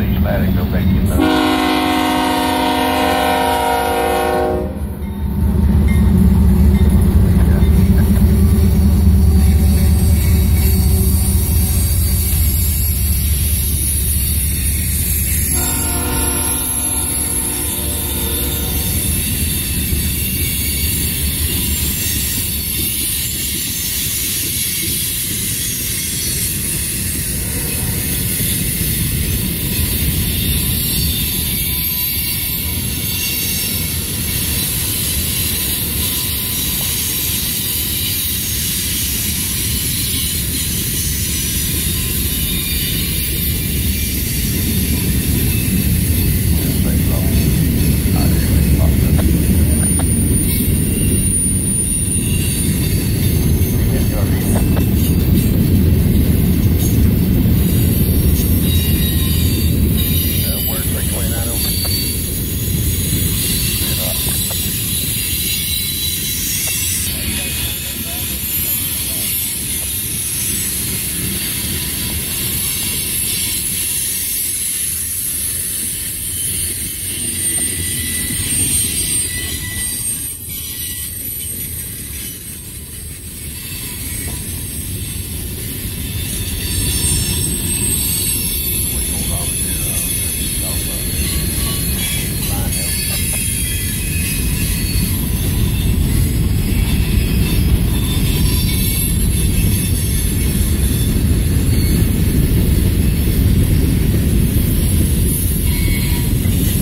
automatic, they'll you know.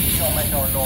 你他妈的，我告